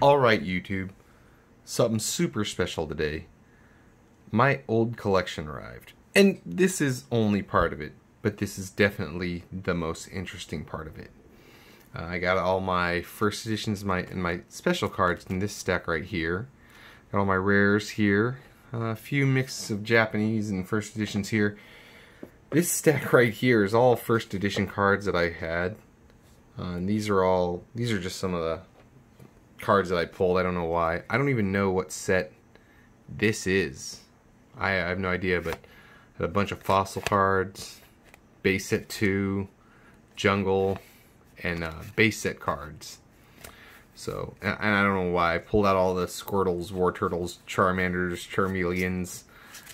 Alright YouTube, something super special today. My old collection arrived. And this is only part of it, but this is definitely the most interesting part of it. Uh, I got all my first editions my, and my special cards in this stack right here. Got all my rares here. Uh, a few mixes of Japanese and first editions here. This stack right here is all first edition cards that I had. Uh, and these are all, these are just some of the cards that I pulled. I don't know why. I don't even know what set this is. I, I have no idea, but had a bunch of fossil cards, base set 2, jungle, and uh, base set cards. So, and, and, I don't know why. I pulled out all the Squirtles, Wartortles, Charmanders, Charmeleons,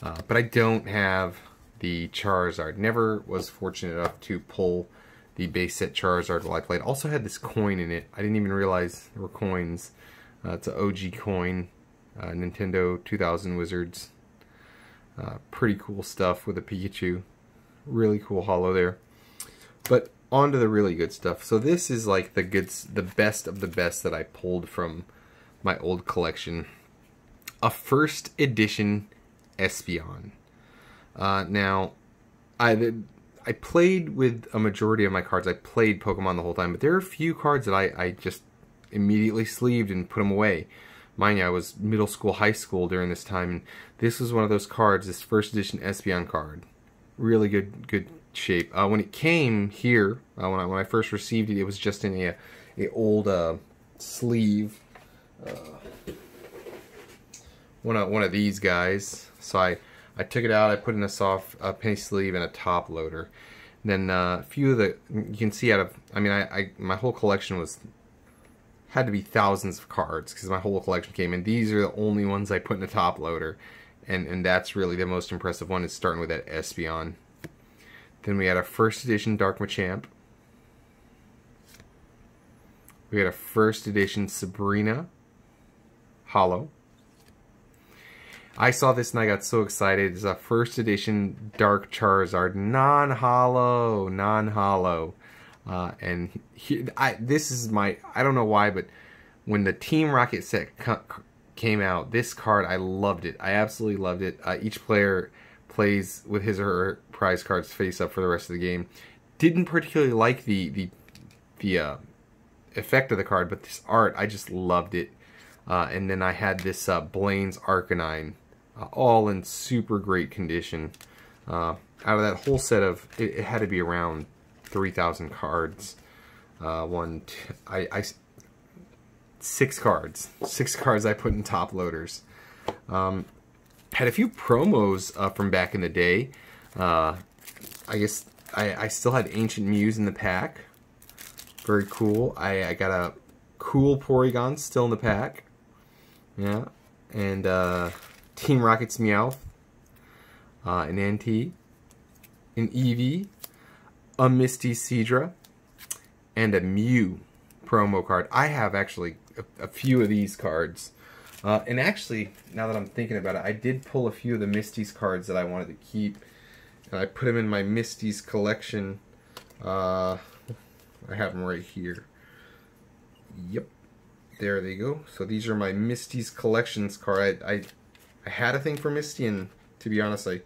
uh, but I don't have the Charizard. Never was fortunate enough to pull the base set Charizard played. Also had this coin in it. I didn't even realize there were coins. Uh, it's an OG coin. Uh, Nintendo 2000 Wizards. Uh, pretty cool stuff with a Pikachu. Really cool holo there. But on to the really good stuff. So this is like the good, the best of the best that I pulled from my old collection. A first edition Espeon. Uh, now, I I played with a majority of my cards. I played Pokemon the whole time, but there are a few cards that I, I just immediately sleeved and put them away. Mind you, I was middle school, high school during this time, and this was one of those cards, this first edition Espeon card. Really good good shape. Uh, when it came here, uh, when, I, when I first received it, it was just in a, a old uh, sleeve. Uh, one, of, one of these guys. So I I took it out, I put in a soft uh, penny sleeve and a top loader. then uh, a few of the, you can see out of, I mean, I, I my whole collection was, had to be thousands of cards because my whole collection came in. These are the only ones I put in a top loader. And, and that's really the most impressive one is starting with that Espeon. Then we had a first edition Dark Machamp. We had a first edition Sabrina Holo. I saw this and I got so excited. It's a first edition Dark Charizard, non-holo, non-holo. Uh, and he, I, this is my, I don't know why, but when the Team Rocket set came out, this card, I loved it. I absolutely loved it. Uh, each player plays with his or her prize cards face up for the rest of the game. Didn't particularly like the, the, the uh, effect of the card, but this art, I just loved it. Uh, and then I had this uh, Blaine's Arcanine uh, all in super great condition. Uh, out of that whole set of, it, it had to be around 3,000 cards. Uh, one, two, I, I, six cards. Six cards I put in top loaders. Um, had a few promos uh, from back in the day. Uh, I guess I, I still had Ancient Mews in the pack. Very cool. I, I got a cool Porygon still in the pack. Yeah. And, uh, Team Rocket's Meowth, uh, an Entei, an Eevee, a Misty Seadra, and a Mew promo card. I have actually a, a few of these cards. Uh, and actually, now that I'm thinking about it, I did pull a few of the Misty's cards that I wanted to keep. And I put them in my Misty's collection. Uh, I have them right here. Yep. There they go. So these are my Misty's collections card. I, I I had a thing for Misty, and to be honest, I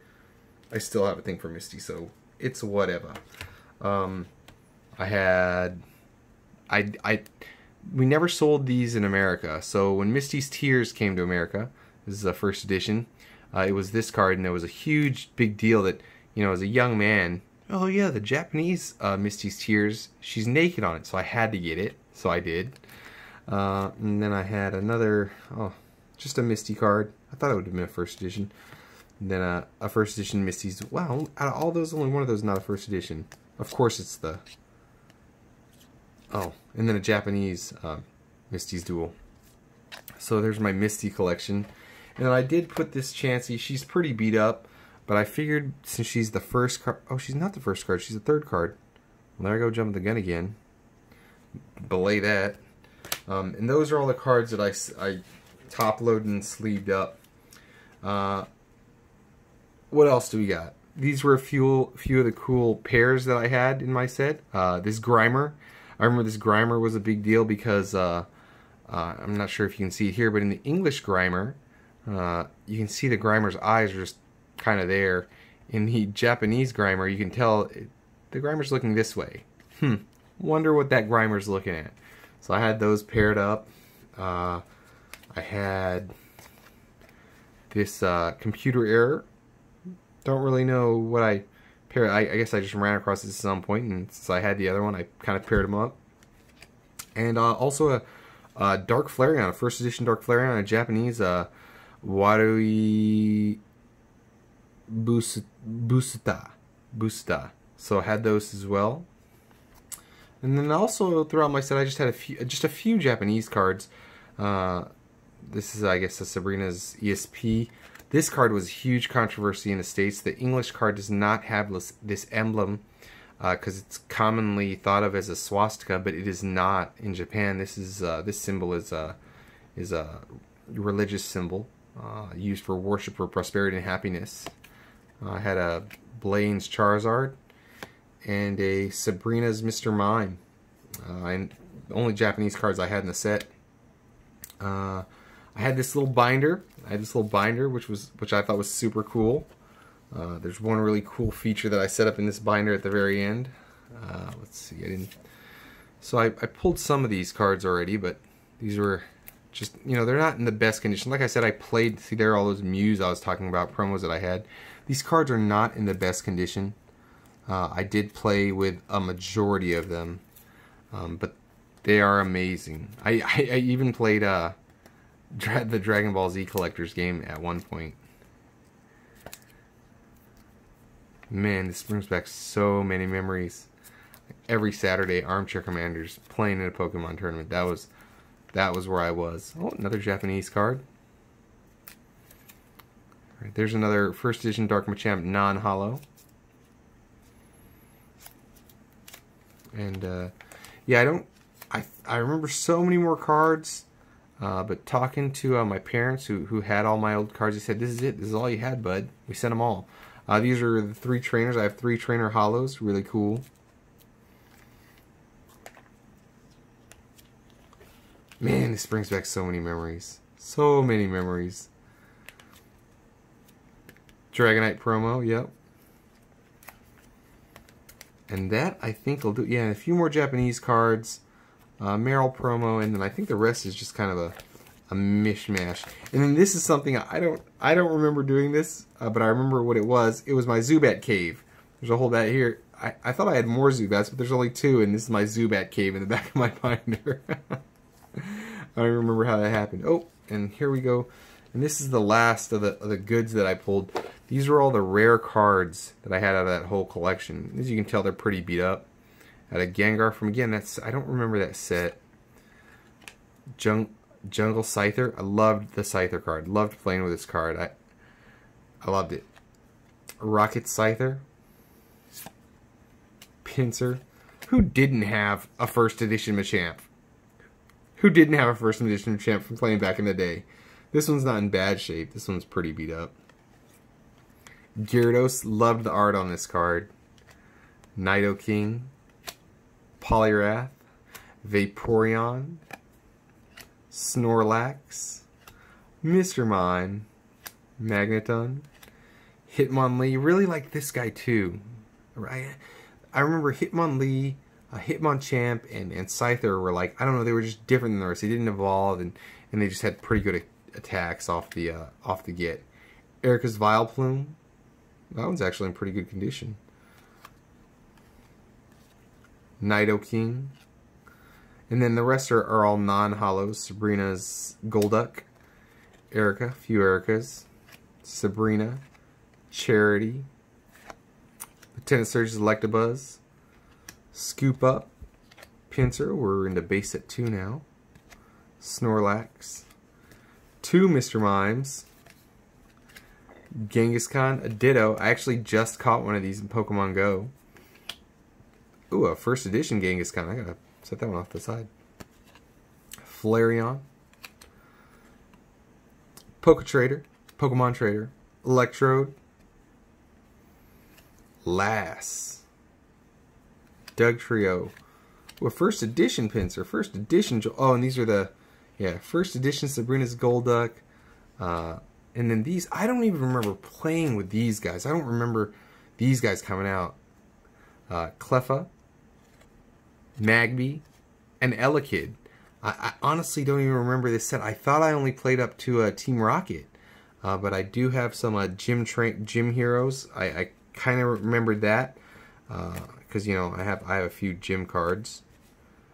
I still have a thing for Misty, so it's whatever. Um, I had I I we never sold these in America, so when Misty's Tears came to America, this is the first edition. Uh, it was this card, and it was a huge big deal that you know as a young man. Oh yeah, the Japanese uh, Misty's Tears. She's naked on it, so I had to get it. So I did. Uh, and then I had another. Oh, just a Misty card. I thought it would have been a first edition. And then uh, a first edition Misty's. Wow, out of all those, only one of those is not a first edition. Of course, it's the. Oh, and then a Japanese uh, Misty's Duel. So there's my Misty collection. And I did put this Chansey. She's pretty beat up, but I figured since she's the first card. Oh, she's not the first card. She's the third card. Well, there I go, jumping the gun again. Belay that. Um, and those are all the cards that I, I top loaded and sleeved up. Uh, what else do we got? These were a few, few of the cool pairs that I had in my set. Uh, this Grimer. I remember this Grimer was a big deal because uh, Uh, I'm not sure if you can see it here, but in the English Grimer, uh, you can see the Grimer's eyes are just kind of there. In the Japanese Grimer, you can tell it, the Grimer's looking this way. Hmm, wonder what that Grimer's looking at. So I had those paired up. Uh, I had this uh, computer error. Don't really know what I paired. I, I, guess I just ran across this at some point, and since I had the other one, I kind of paired them up. And uh, also a, a, Dark Flareon, a first edition Dark Flareon, a Japanese uh, Busuta. Busuta. So I had those as well. And then also throughout my set, I just had a few, just a few Japanese cards. Uh, this is, I guess, a Sabrina's ESP. This card was a huge controversy in the States. The English card does not have this, emblem because uh, it's commonly thought of as a swastika, but it is not in Japan. This is uh, this symbol is a is a religious symbol uh, used for worship for prosperity and happiness. I had a Blaine's Charizard and a Sabrina's Mr. Mime. Uh, and the only Japanese cards I had in the set. I had this little binder. I had this little binder, which was which I thought was super cool. Uh, there's one really cool feature that I set up in this binder at the very end. Uh, let's see, I didn't. So I, I pulled some of these cards already, but these were just you know they're not in the best condition. Like I said, I played. See there, are all those Mews I was talking about promos that I had. These cards are not in the best condition. Uh, I did play with a majority of them, um, but they are amazing. I, I, I even played uh, the Dragon Ball Z collector's game at one point. Man, this brings back so many memories. Every Saturday, Armchair Commanders playing in a Pokemon tournament. That was that was where I was. Oh, another Japanese card. There's another first edition Dark Machamp non-holo. And uh, yeah, I don't. I I remember so many more cards. Uh, but talking to uh, my parents who who had all my old cards, they said, "This is it. This is all you had, bud. We sent them all." Uh, these are the three trainers. I have three trainer holos. Really cool. Man, this brings back so many memories. So many memories. Dragonite promo, yep. And that, I think, will do... Yeah, a few more Japanese cards. Uh, Marill promo, and then I think the rest is just kind of a a mishmash. And then this is something I don't I don't remember doing this, uh, but I remember what it was. It was my Zubat cave. There's a whole bat here. I, I thought I had more Zubats, but there's only two, and this is my Zubat cave in the back of my binder. I don't remember how that happened. Oh, and here we go. And this is the last of the, of the goods that I pulled. These are all the rare cards that I had out of that whole collection. As you can tell, they're pretty beat up. Had a Gengar from, again, that's I don't remember that set. Junk Jungle Scyther. I loved the Scyther card. Loved playing with this card. I I loved it. Rocket Scyther. Pinsir. Who didn't have a first edition Machamp? Who didn't have a first edition Machamp from playing back in the day? This one's not in bad shape. This one's pretty beat up. Gyarados. Loved the art on this card. Nidoking. Poliwrath. Vaporeon. Snorlax, Mr. Mime, Magneton, Hitmonlee. Really like this guy too. Right? I remember Hitmonlee, uh, Hitmonchamp, and, and Scyther were like, I don't know, they were just different than the rest. They didn't evolve, and, and they just had pretty good attacks off the uh, off the get. Erica's Vileplume. That one's actually in pretty good condition. Nidoking. And then the rest are, are all non-holos. Sabrina's Golduck, Erica, few Ericas, Sabrina, Charity, Lieutenant Surge's Electabuzz, Scoop Up, Pinsir, we're into base at 2 now, Snorlax, two Mr. Mimes, Kangaskhan, a Ditto. I actually just caught one of these in Pokemon Go. Ooh, a first edition Kangaskhan. I gotta Set that one off the side. Flareon. Poke Trader. Pokemon Trader. Electrode. Lass. Dugtrio. Well, first edition Pinsir. First edition. Oh, and these are the. Yeah, first edition Sabrina's Golduck. Uh, and then these, I don't even remember playing with these guys. I don't remember these guys coming out. Uh, Cleffa, Magby, and Elekid. I, I, honestly don't even remember this set. I thought I only played up to uh, Team Rocket. Uh, but I do have some uh, gym train gym heroes. I, I kind of remembered that because uh, you know I have I have a few gym cards,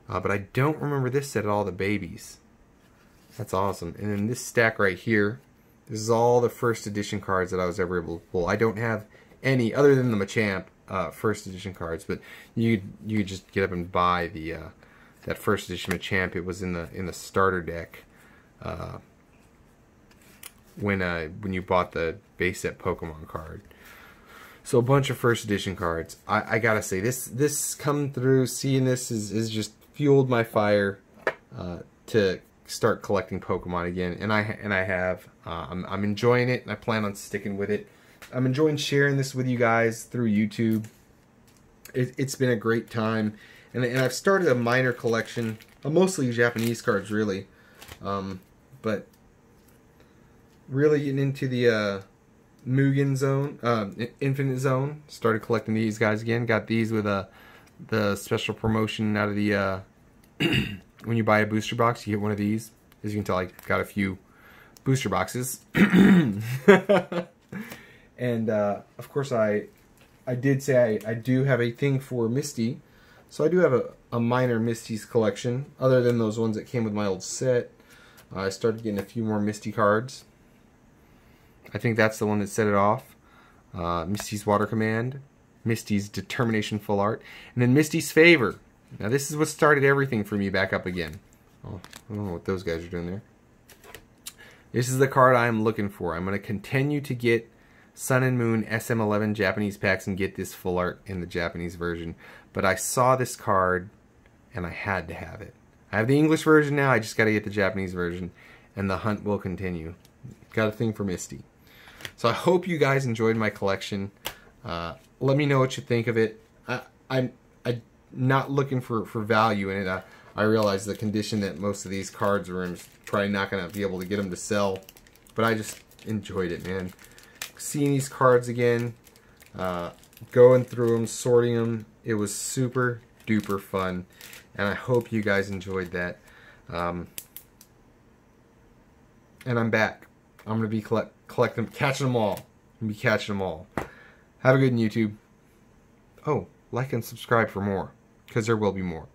uh, but I don't remember this set at all. The babies, that's awesome. And then this stack right here, this is all the first edition cards that I was ever able to pull. I don't have any other than the Machamp uh, first edition cards, but you you just get up and buy the uh, that first edition Machamp. It was in the in the starter deck uh, when uh when you bought the base set Pokemon card. So a bunch of first edition cards. I, I gotta say this this come through seeing this is, is just fueled my fire uh, to start collecting Pokemon again, and I and I have. Uh, I'm I'm enjoying it, and I plan on sticking with it. I'm enjoying sharing this with you guys through YouTube. It, has been a great time, and and I've started a minor collection, mostly Japanese cards, really. Um, but really getting into the uh, Mugen Zone, uh, Infinite Zone. Started collecting these guys again. Got these with a uh, the special promotion out of the uh, when you buy a booster box, you get one of these. As you can tell, I got a few booster boxes, and uh, of course, I I did say I, I do have a thing for Misty, so I do have a, a minor Misty's collection. Other than those ones that came with my old set, I started getting a few more Misty cards. I think that's the one that set it off. Uh, Misty's Water Command, Misty's Determination Full Art, and then Misty's Favor. Now this is what started everything for me back up again. Oh, I don't know what those guys are doing there. This is the card I'm looking for. I'm going to continue to get Sun and Moon SM11 Japanese packs and get this full art in the Japanese version. But I saw this card and I had to have it. I have the English version now. I just got to get the Japanese version. And the hunt will continue. Got a thing for Misty. So I hope you guys enjoyed my collection. Uh, let me know what you think of it. I, I'm I not looking for, for value in it. I, I realize the condition that most of these cards are in is probably not going to be able to get them to sell. But I just enjoyed it, man. Seeing these cards again, uh, going through them, sorting them, it was super duper fun. And I hope you guys enjoyed that. Um, and I'm back. I'm going to be collect collect them, catching them all. Be catching them all. Have a good YouTube. Oh, like and subscribe for more, because there will be more.